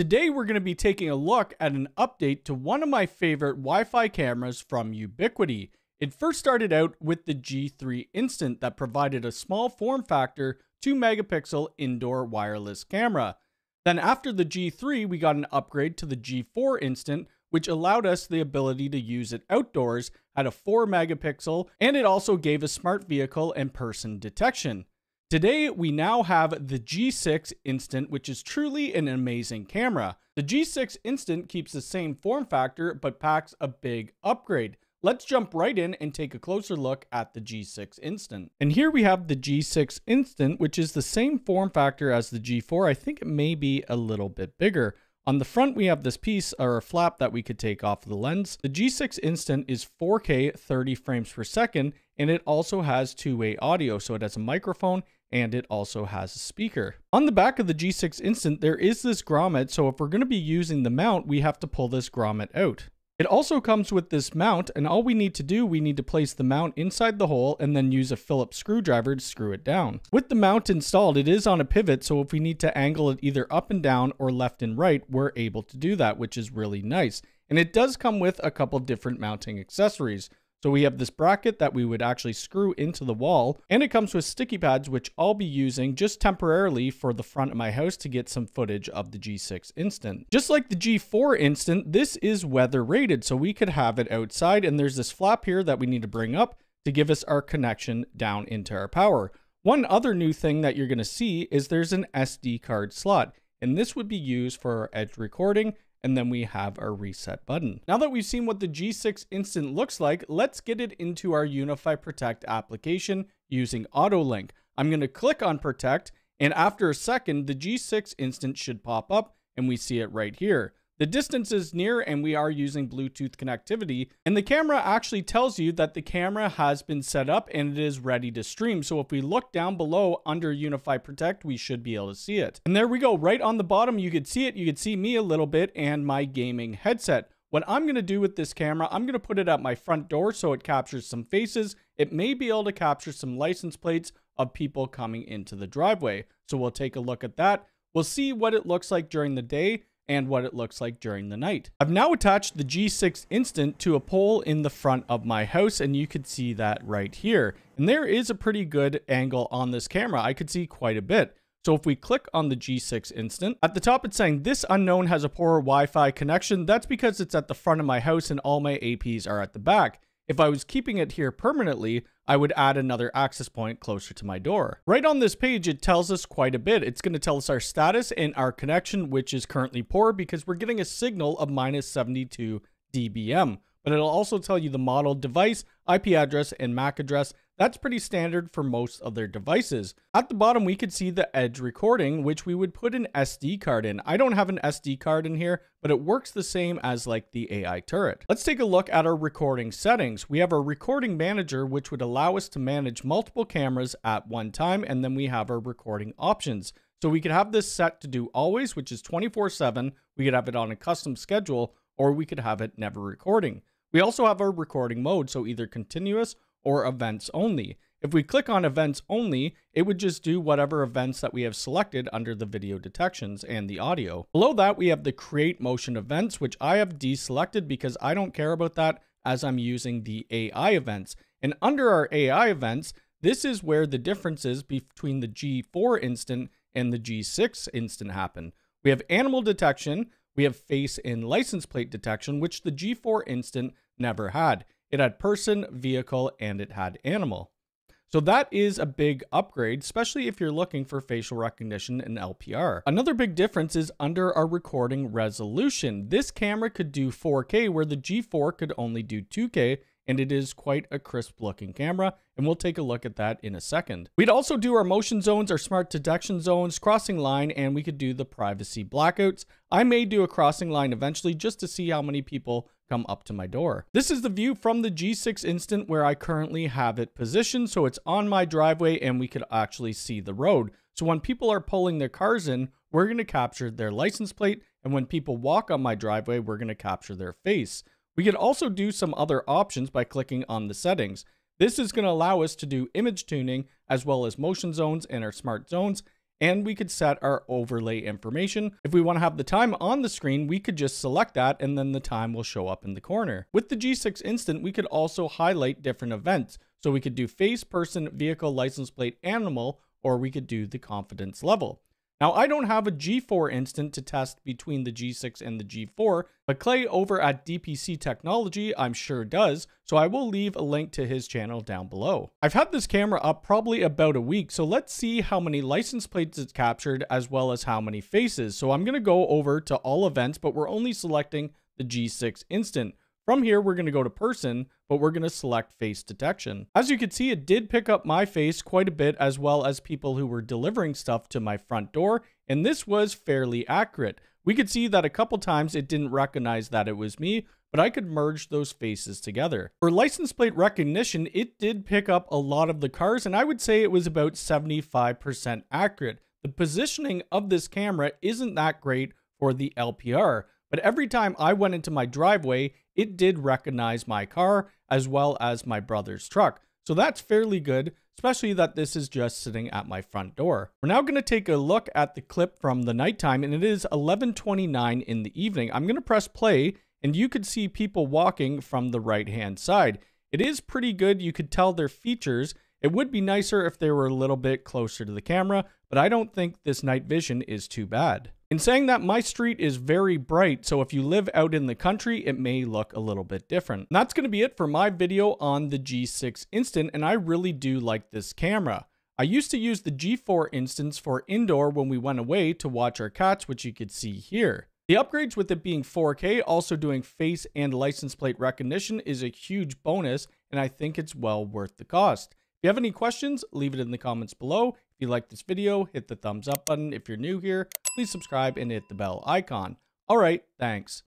Today we're going to be taking a look at an update to one of my favorite Wi-Fi cameras from Ubiquiti. It first started out with the G3 Instant that provided a small form factor 2 megapixel indoor wireless camera. Then after the G3 we got an upgrade to the G4 Instant which allowed us the ability to use it outdoors at a 4 megapixel and it also gave a smart vehicle and person detection. Today, we now have the G6 Instant, which is truly an amazing camera. The G6 Instant keeps the same form factor, but packs a big upgrade. Let's jump right in and take a closer look at the G6 Instant. And here we have the G6 Instant, which is the same form factor as the G4. I think it may be a little bit bigger. On the front, we have this piece or a flap that we could take off the lens. The G6 Instant is 4K 30 frames per second, and it also has two-way audio. So it has a microphone and it also has a speaker. On the back of the G6 Instant, there is this grommet, so if we're going to be using the mount, we have to pull this grommet out. It also comes with this mount, and all we need to do, we need to place the mount inside the hole and then use a Phillips screwdriver to screw it down. With the mount installed, it is on a pivot, so if we need to angle it either up and down or left and right, we're able to do that, which is really nice. And it does come with a couple different mounting accessories. So we have this bracket that we would actually screw into the wall, and it comes with sticky pads, which I'll be using just temporarily for the front of my house to get some footage of the G6 Instant. Just like the G4 Instant, this is weather rated, so we could have it outside, and there's this flap here that we need to bring up to give us our connection down into our power. One other new thing that you're going to see is there's an SD card slot, and this would be used for edge recording and then we have our reset button. Now that we've seen what the G6 Instant looks like, let's get it into our UniFi Protect application using AutoLink. I'm going to click on Protect, and after a second, the G6 Instant should pop up, and we see it right here. The distance is near and we are using Bluetooth connectivity and the camera actually tells you that the camera has been set up and it is ready to stream. So if we look down below under UniFi Protect, we should be able to see it. And there we go. Right on the bottom, you could see it. You could see me a little bit and my gaming headset. What I'm going to do with this camera, I'm going to put it at my front door so it captures some faces. It may be able to capture some license plates of people coming into the driveway. So we'll take a look at that. We'll see what it looks like during the day and what it looks like during the night. I've now attached the G6 Instant to a pole in the front of my house and you could see that right here. And there is a pretty good angle on this camera. I could see quite a bit. So if we click on the G6 Instant, at the top it's saying this unknown has a poor Wi-Fi connection. That's because it's at the front of my house and all my APs are at the back. If I was keeping it here permanently, I would add another access point closer to my door. Right on this page, it tells us quite a bit. It's going to tell us our status and our connection, which is currently poor because we're getting a signal of minus 72 dBm. But it'll also tell you the model, device, IP address, and MAC address. That's pretty standard for most of their devices. At the bottom, we could see the Edge recording, which we would put an SD card in. I don't have an SD card in here, but it works the same as like the AI turret. Let's take a look at our recording settings. We have our recording manager, which would allow us to manage multiple cameras at one time, and then we have our recording options. So we could have this set to do always, which is 24 7. We could have it on a custom schedule, or we could have it never recording. We also have our recording mode, so either continuous or events only. If we click on events only, it would just do whatever events that we have selected under the video detections and the audio. Below that, we have the create motion events, which I have deselected because I don't care about that as I'm using the AI events. And under our AI events, this is where the differences between the G4 instant and the G6 instant happen. We have animal detection, we have face and license plate detection, which the G4 instant never had. It had person, vehicle, and it had animal. So that is a big upgrade, especially if you're looking for facial recognition and LPR. Another big difference is under our recording resolution. This camera could do 4K where the G4 could only do 2K and it is quite a crisp looking camera and we'll take a look at that in a second. We'd also do our motion zones, our smart detection zones, crossing line, and we could do the privacy blackouts. I may do a crossing line eventually just to see how many people come up to my door. This is the view from the G6 Instant where I currently have it positioned so it's on my driveway and we could actually see the road. So when people are pulling their cars in, we're going to capture their license plate and when people walk on my driveway, we're going to capture their face. We can also do some other options by clicking on the settings. This is going to allow us to do image tuning as well as motion zones and our smart zones. and we could set our overlay information. If we want to have the time on the screen, we could just select that and then the time will show up in the corner. With the G6 Instant, we could also highlight different events. So we could do face, person, vehicle, license plate, animal, or we could do the confidence level. Now, I don't have a G4 instant to test between the G6 and the G4, but Clay over at DPC Technology I'm sure does, so I will leave a link to his channel down below. I've had this camera up probably about a week, so let's see how many license plates it's captured as well as how many faces. So I'm going to go over to all events, but we're only selecting the G6 instant. From here, we're going to go to person, but we're going to select face detection. As you can see, it did pick up my face quite a bit as well as people who were delivering stuff to my front door, and this was fairly accurate. We could see that a couple times it didn't recognize that it was me, but I could merge those faces together. For license plate recognition, it did pick up a lot of the cars, and I would say it was about 75% accurate. The positioning of this camera isn't that great for the LPR, but every time I went into my driveway, it did recognize my car as well as my brother's truck. So that's fairly good, especially that this is just sitting at my front door. We're now going to take a look at the clip from the nighttime and it is 11:29 in the evening. I'm going to press play and you could see people walking from the right hand side. It is pretty good. You could tell their features. It would be nicer if they were a little bit closer to the camera, but I don't think this night vision is too bad. In saying that, my street is very bright, so if you live out in the country, it may look a little bit different. And that's going to be it for my video on the G6 Instant, and I really do like this camera. I used to use the G4 instance for indoor when we went away to watch our cats, which you could see here. The upgrades with it being 4K, also doing face and license plate recognition is a huge bonus, and I think it's well worth the cost. If you have any questions, leave it in the comments below. If you like this video, hit the thumbs up button. If you're new here, please subscribe and hit the bell icon. All right, thanks.